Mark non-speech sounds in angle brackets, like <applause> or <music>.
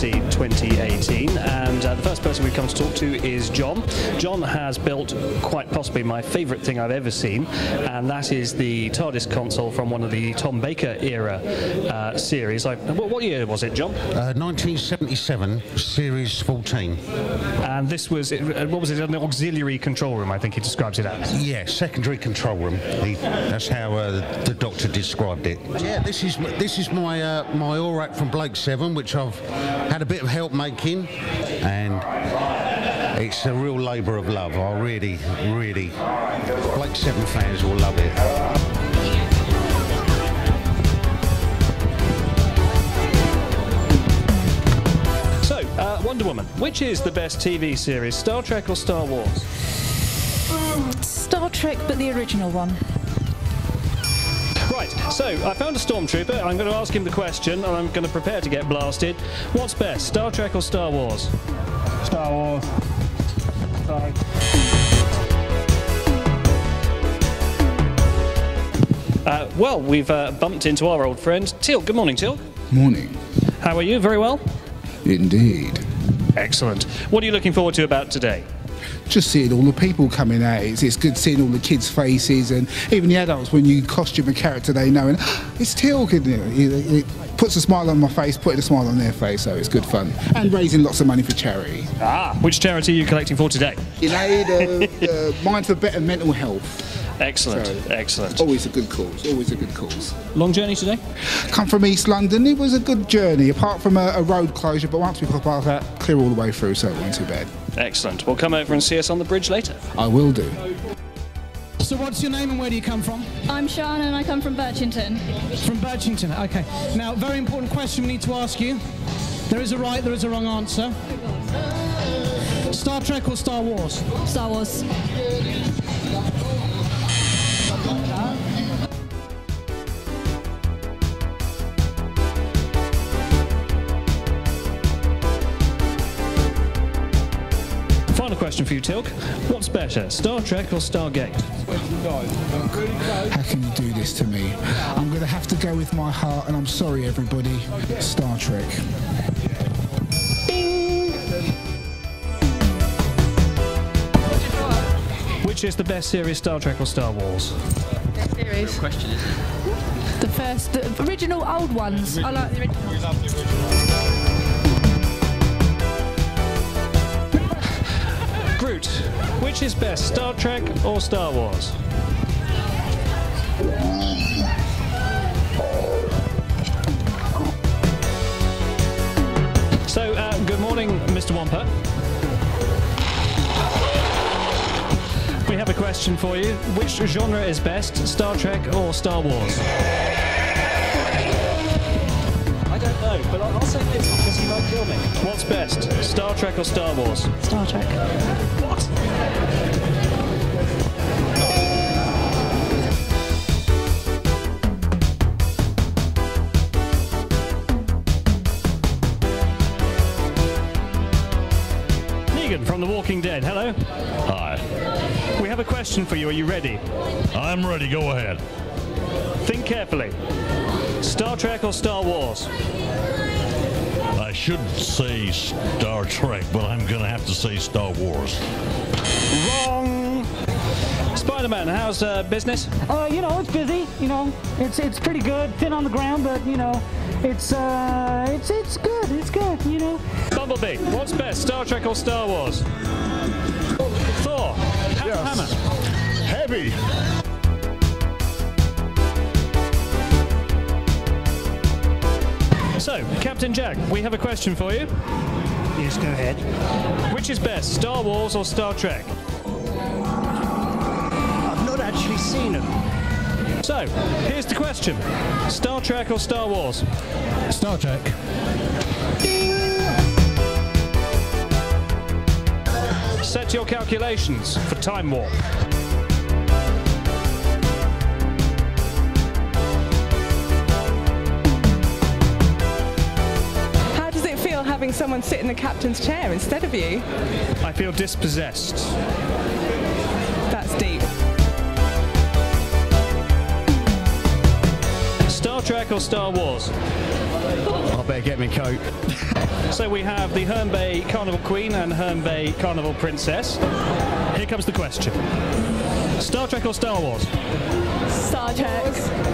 BBC 2018. And uh, the first person we've come to talk to is John. John has built quite possibly my favourite thing I've ever seen, and that is the TARDIS console from one of the Tom Baker era uh, series. Like, what, what year was it, John? Uh, 1977, Series 14. And this was, uh, what was it, an auxiliary control room, I think he describes it as. Yeah, secondary control room. He, that's how uh, the doctor described it. Yeah, this is this is my uh, my ORAC from Blake Seven, which I've had a bit of help making, and it's a real labour of love. I really, really, Blake Seven fans will love it. So, uh, Wonder Woman, which is the best TV series, Star Trek or Star Wars? Star Trek, but the original one. Right, so I found a stormtrooper. I'm going to ask him the question, and I'm going to prepare to get blasted. What's best, Star Trek or Star Wars? Star Wars. Sorry. Uh, well, we've uh, bumped into our old friend Teal'c. Good morning, Teal'c. Morning. How are you? Very well. Indeed. Excellent. What are you looking forward to about today? Just seeing all the people coming out, it's, it's good seeing all the kids' faces and even the adults when you costume a character they know and it's Teal'c, you it, it puts a smile on my face, putting a smile on their face, so it's good fun. And raising lots of money for charity. Ah, which charity are you collecting for today? United, uh, uh, Mind for Better Mental Health. Excellent, So- excellent. Always a good cause, always a good cause. Long journey today? Come from East London, it was a good journey, apart from a, a road closure, but once we got past that, clear all the way through, so it wasn't too bad. Excellent. We'll come over and see us on the bridge later. I will do. So what's your name and where do you come from? I'm Sean and I come from Birchington. From Birchington. Okay. Now, very important question we need to ask you. There is a right, there is a wrong answer. Star Trek or Star Wars? Star Wars. Question for you, Teal'c. What's better, Star Trek or Stargate? How can you do this to me? I'm going to have to go with my heart, and I'm sorry, everybody. Star Trek. Which is the best series, Star Trek or Star Wars? Series. question, is? The first, the original old ones. I like the original. Is best, Star Trek or Star Wars? So, uh, good morning, Mr. Wampa. We have a question for you. Which genre is best, Star Trek or Star Wars? I don't know, but I'll say this because he might kill me. What's best, Star Trek or Star Wars? Star Trek. What? Negan from The Walking Dead, hello. Hi. We have a question for you. Are you ready? I'm ready. Go ahead. Think carefully. Star Trek or Star Wars? I should say Star Trek, but I'm going to have to say Star Wars. Wrong. Spider-Man, how's uh, business? Uh, you know, it's busy. You know, it's it's pretty good. Thin on the ground, but you know, it's uh, it's it's good. It's good. You know. Bumblebee, what's best, Star Trek or Star Wars? Thor, ha- hammer. Heavy. So, Captain Jack, we have a question for you. Yes, go ahead. Which is best, Star Wars or Star Trek? I've not actually seen them. So, here's the question. Star Trek or Star Wars? Star Trek. Set your calculations for Time Warp. Someone sit in the captain's chair instead of you? I feel dispossessed. That's deep. Star Trek or Star Wars? I better get me coat. <laughs> So we have the Herne Bay Carnival Queen and Herne Bay Carnival Princess. Here comes the question. Star Trek or Star Wars? Star Trek.